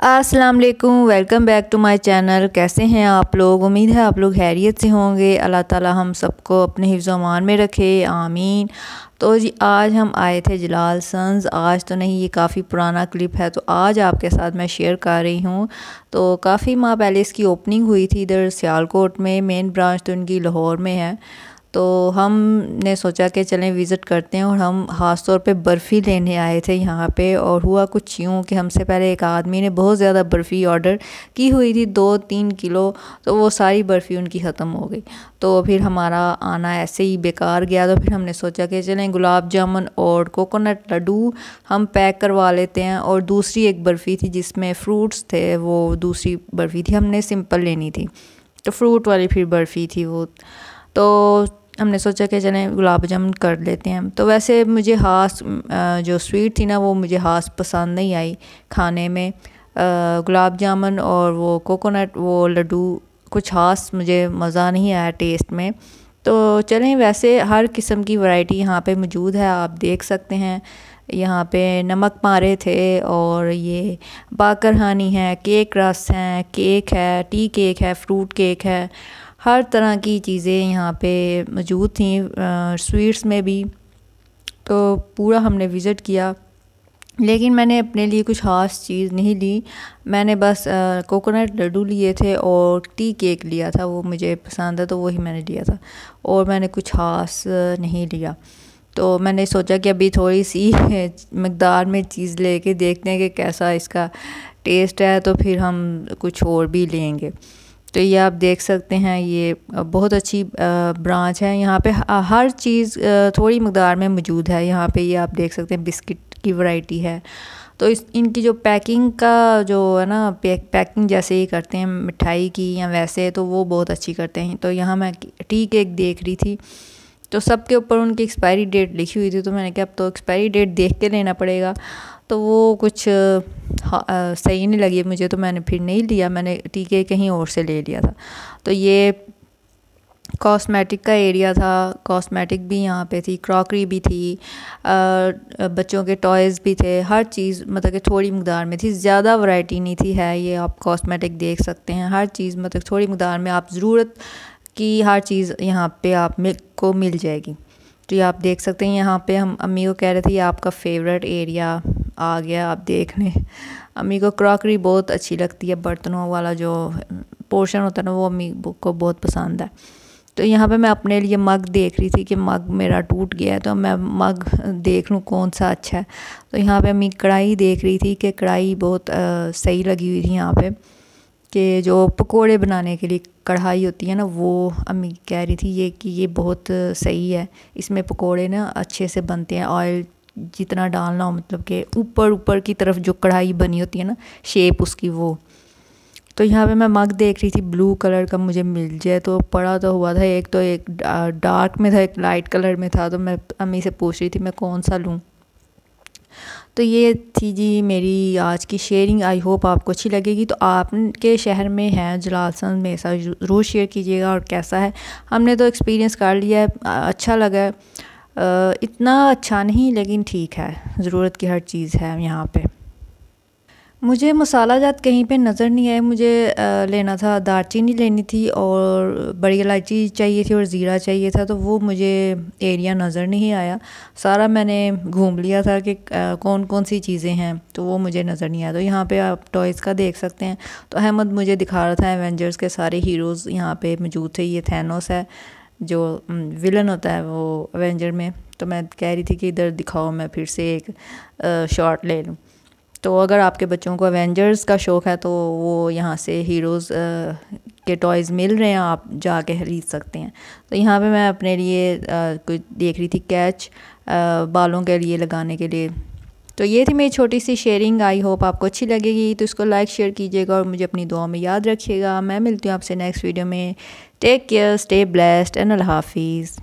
अस्सलाम वालेकुम welcome back to my channel कैसे हैं आप लोग? उम्मीद है आप लोग हैरियत से होंगे। अल्लाह ताला हम सबको अपने हिफ्ज़ अमान में रखे। आमीन। तो जी, आज हम आए थे जलाल सन्स। आज तो नहीं, ये काफ़ी पुराना क्लिप है तो आज आपके साथ मैं शेयर कर रही हूँ। तो काफ़ी माह पहले इसकी ओपनिंग हुई थी इधर सियालकोट में। मेन ब्रांच तो इनकी लाहौर में है। तो हमने सोचा कि चलें विज़िट करते हैं और हम ख़ास तौर पे बर्फ़ी लेने आए थे यहाँ पे और हुआ कुछ यूँ कि हमसे पहले एक आदमी ने बहुत ज़्यादा बर्फ़ी ऑर्डर की हुई थी, दो तीन किलो तो वो सारी बर्फ़ी उनकी ख़त्म हो गई। तो फिर हमारा आना ऐसे ही बेकार गया तो फिर हमने सोचा कि चलें गुलाब जामुन और कोकोनट लड्डू हम पैक करवा लेते हैं और दूसरी एक बर्फ़ी थी जिसमें फ्रूट्स थे, वो दूसरी बर्फ़ी थी, हमने सिंपल लेनी थी। तो फ्रूट वाली फिर बर्फ़ी थी वो। तो हमने सोचा कि चलें, गुलाब जामुन कर लेते हैं। तो वैसे मुझे हास जो स्वीट थी ना, वो मुझे हास पसंद नहीं आई खाने में। गुलाब जामुन और वो कोकोनट, वो लड्डू, कुछ हास मुझे मज़ा नहीं आया टेस्ट में। तो चलें, वैसे हर किस्म की वैरायटी यहाँ पे मौजूद है, आप देख सकते हैं। यहाँ पे नमक मारे थे और ये बाकर हानी है, केक रस हैं, केक है, टी केक है, फ्रूट केक है। हर तरह की चीज़ें यहाँ पे मौजूद थी स्वीट्स में भी तो पूरा हमने विज़िट किया। लेकिन मैंने अपने लिए कुछ ख़ास चीज़ नहीं ली। मैंने बस कोकोनट लड्डू लिए थे और टी केक लिया था, वो मुझे पसंद है तो वही मैंने लिया था और मैंने कुछ ख़ास नहीं लिया। तो मैंने सोचा कि अभी थोड़ी सी मकदार में चीज़ लेके देखते हैं कि कैसा इसका टेस्ट है तो फिर हम कुछ और भी लेंगे। तो ये आप देख सकते हैं ये बहुत अच्छी ब्रांच है। यहाँ पे हर चीज़ थोड़ी मकदार में मौजूद है। यहाँ पे ये आप देख सकते हैं बिस्किट की वैरायटी है। तो इस इनकी जो पैकिंग का जो है ना पैक, पैकिंग जैसे ही करते हैं मिठाई की या वैसे तो वो बहुत अच्छी करते हैं। तो यहाँ मैं टी केक देख रही थी। तो सबके ऊपर उनकी एक्सपायरी डेट लिखी हुई थी तो मैंने कहा अब तो एक्सपायरी डेट देख के लेना पड़ेगा। तो वो कुछ सही नहीं लगी मुझे तो मैंने फिर नहीं लिया मैंने टीके कहीं और से ले लिया था। तो ये कॉस्मेटिक का एरिया था कॉस्मेटिक भी यहाँ पे थी क्रॉकरी भी थी आ, बच्चों के टॉयज़ भी थे हर चीज़ मतलब कि थोड़ी मकदार में थी ज़्यादा वैरायटी नहीं थी है ये आप कॉस्मेटिक देख सकते हैं हर चीज़ मतलब थोड़ी मकदार में आप ज़रूरत की हर चीज़ यहाँ पे आप मिल को मिल जाएगी। तो ये आप देख सकते हैं यहाँ पे हम अम्मी को कह रहे थे ये आपका फेवरेट एरिया आ गया आप देख लें अम्मी को क्रॉकरी बहुत अच्छी लगती है बर्तनों वाला जो पोर्शन होता है ना वो अम्मी को बहुत पसंद है। तो यहाँ पे मैं अपने लिए मग देख रही थी कि मग मेरा टूट गया है तो मैं मग देख लूँ कौन सा अच्छा है। तो यहाँ पे अम्मी कढ़ाई देख रही थी कि कढ़ाई बहुत आ, सही लगी हुई थी यहाँ पे कि जो पकोड़े बनाने के लिए कढ़ाई होती है ना वो अम्मी कह रही थी ये कि ये बहुत सही है इसमें पकोड़े ना अच्छे से बनते हैं ऑयल जितना डालना हो मतलब कि ऊपर ऊपर की तरफ़ जो कढ़ाई बनी होती है ना शेप उसकी वो। तो यहाँ पे मैं मग देख रही थी ब्लू कलर का मुझे मिल जाए तो पड़ा तो हुआ था, एक तो एक डार्क में था, एक लाइट कलर में था तो मैं अम्मी से पूछ रही थी, मैं कौन सा लूँ? तो ये थी जी मेरी आज की शेयरिंग आई होप आपको अच्छी लगेगी। तो आपके शहर में है जलालसन में ऐसा ज़रूर शेयर कीजिएगा और कैसा है। हमने तो एक्सपीरियंस कर लिया है अच्छा लगा है। इतना अच्छा नहीं, लेकिन ठीक है। ज़रूरत की हर चीज़ है यहाँ पे। मुझे मसाला जात कहीं पे नज़र नहीं आए मुझे लेना था, दालचीनी लेनी थी और बड़ी इलायची चाहिए थी और ज़ीरा चाहिए था तो वो मुझे एरिया नज़र नहीं आया। सारा मैंने घूम लिया था कि कौन कौन सी चीज़ें हैं तो वो मुझे नज़र नहीं आया। तो यहाँ पे आप टॉयज़ का देख सकते हैं। तो अहमद मुझे दिखा रहा था एवेंजर्स के सारे हीरोज़ यहाँ पे मौजूद थे। ये थैनोस है जो विलन होता है वो अवेंजर में तो मैं कह रही थी कि इधर दिखाओ, मैं फिर से एक शॉट ले लूँ। तो अगर आपके बच्चों को अवेंजर्स का शौक़ है तो वो यहाँ से हीरोज़ के टॉयज़ मिल रहे हैं, आप जाके खरीद सकते हैं। तो यहाँ पे मैं अपने लिए कुछ देख रही थी कैच बालों के लिए, लगाने के लिए। तो ये थी मेरी छोटी सी शेयरिंग आई होप आपको अच्छी लगेगी. तो इसको लाइक शेयर कीजिएगा और मुझे अपनी दुआ में याद रखिएगा. मैं मिलती हूँ आपसे नेक्स्ट वीडियो में. Take care stay blessed and अल्लाह हाफिज़